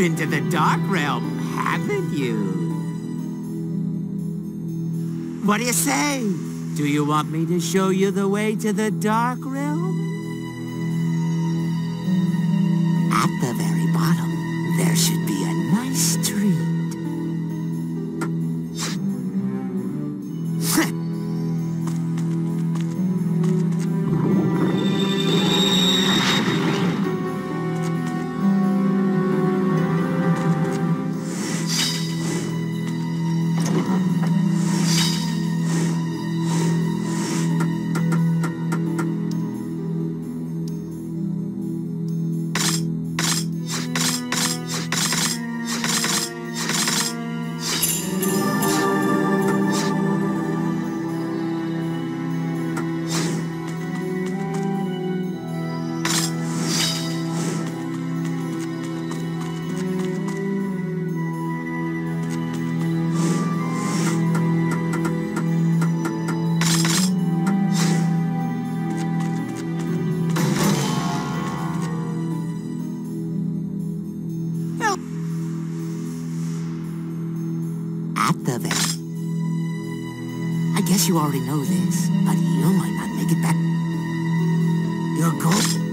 been to the Dark Realm, haven't you? What do you say? Do you want me to show you the way to the Dark Realm? At the very bottom, there should be a nice tree. At the very. I guess you already know this, but you might not make it back. Your goal.